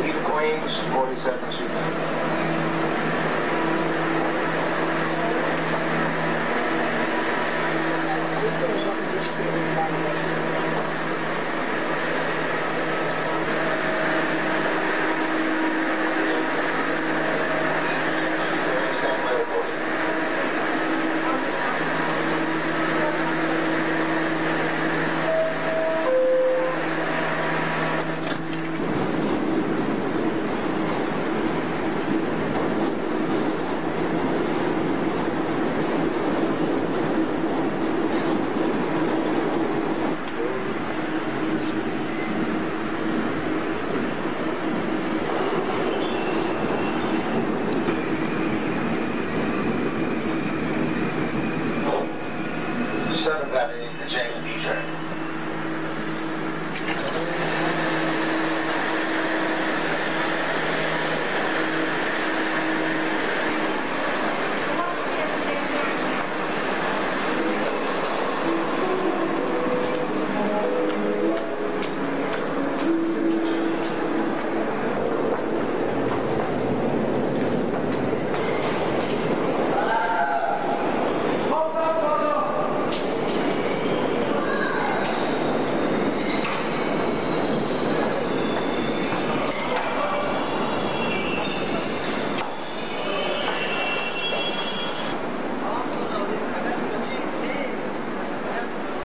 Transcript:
Leave Queens, 47th Street. Bye. 7th Avenue to change the T-shirt.